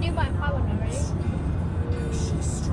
do my Halloween right?